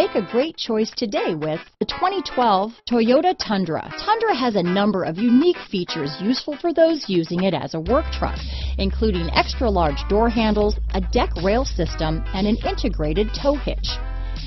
Make a great choice today with the 2012 Toyota Tundra. Tundra has a number of unique features useful for those using it as a work truck, including extra large door handles, a deck rail system, and an integrated tow hitch.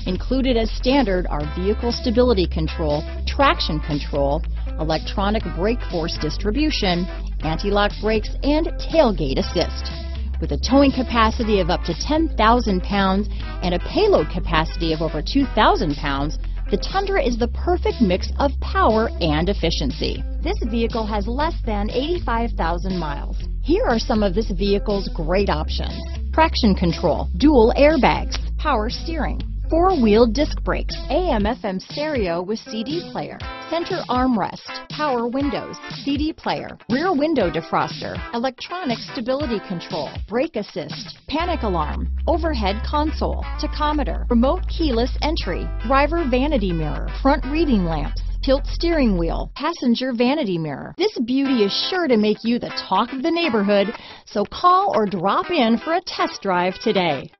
Included as standard are vehicle stability control, traction control, electronic brake force distribution, anti-lock brakes, and tailgate assist. With a towing capacity of up to 10,000 pounds and a payload capacity of over 2,000 pounds, the Tundra is the perfect mix of power and efficiency. This vehicle has less than 85,000 miles. Here are some of this vehicle's great options. Traction control, dual airbags, power steering, four-wheel disc brakes, AM FM stereo with CD player, center armrest, power windows, CD player, rear window defroster, electronic stability control, brake assist, panic alarm, overhead console, tachometer, remote keyless entry, driver vanity mirror, front reading lamps, tilt steering wheel, passenger vanity mirror. This beauty is sure to make you the talk of the neighborhood, so call or drop in for a test drive today.